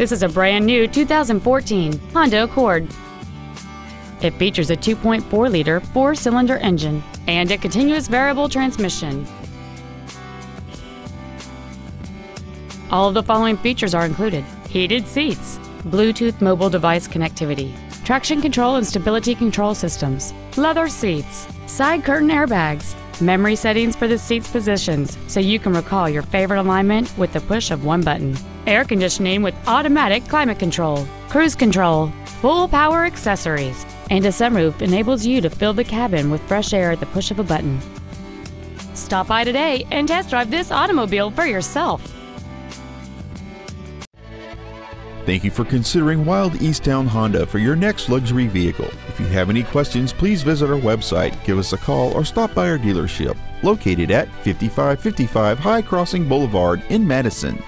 This is a brand new 2014 Honda Accord. It features a 2.4 liter four cylinder engine and a continuous variable transmission. All of the following features are included heated seats, Bluetooth mobile device connectivity, traction control and stability control systems, leather seats, side curtain airbags, memory settings for the seat's positions so you can recall your favorite alignment with the push of one button, air conditioning with automatic climate control, cruise control, full power accessories, and a sunroof enables you to fill the cabin with fresh air at the push of a button. Stop by today and test drive this automobile for yourself. Thank you for considering Wilde East Towne Honda for your next luxury vehicle. If you have any questions, please visit our website, give us a call, or stop by our dealership located at 5555 High Crossing Boulevard in Madison.